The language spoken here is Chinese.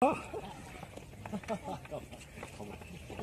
啊！哈哈哈哈哈！好，好，